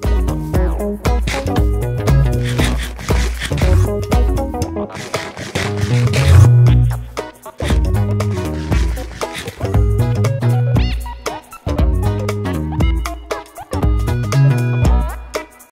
Bye.